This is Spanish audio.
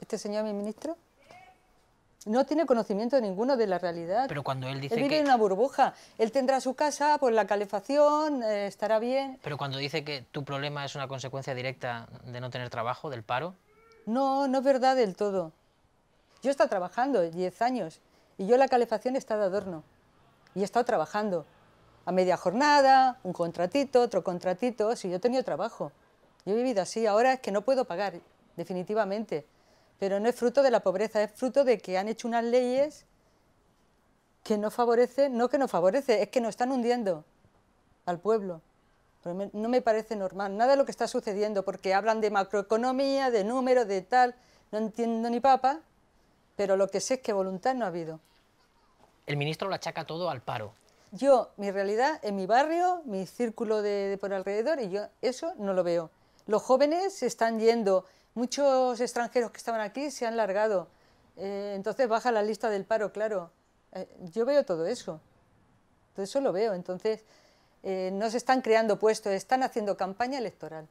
Este señor, mi ministro, no tiene conocimiento ninguno de la realidad. Pero cuando él dice él vive que... en una burbuja. Él tendrá su casa, por la calefacción, eh, estará bien. Pero cuando dice que tu problema es una consecuencia directa de no tener trabajo, del paro... No, no es verdad del todo. Yo he estado trabajando 10 años y yo la calefacción he estado de adorno. Y he estado trabajando a media jornada, un contratito, otro contratito, si yo he tenido trabajo. Yo he vivido así, ahora es que no puedo pagar, definitivamente. Pero no es fruto de la pobreza, es fruto de que han hecho unas leyes que no favorecen, no que no favorece, es que nos están hundiendo al pueblo. Pero me- no me parece normal, nada de lo que está sucediendo, porque hablan de macroeconomía, de números, de tal, no entiendo ni papa, pero lo que sé es que voluntad no ha habido. El ministro lo achaca todo al paro. Yo, mi realidad, en mi barrio, mi círculo de, de por alrededor, y yo eso no lo veo. Los jóvenes se están yendo, muchos extranjeros que estaban aquí se han largado, Eh, entonces baja la lista del paro, claro. Eh, yo veo todo eso, todo eso lo veo. Entonces, eh, no se están creando puestos, están haciendo campaña electoral.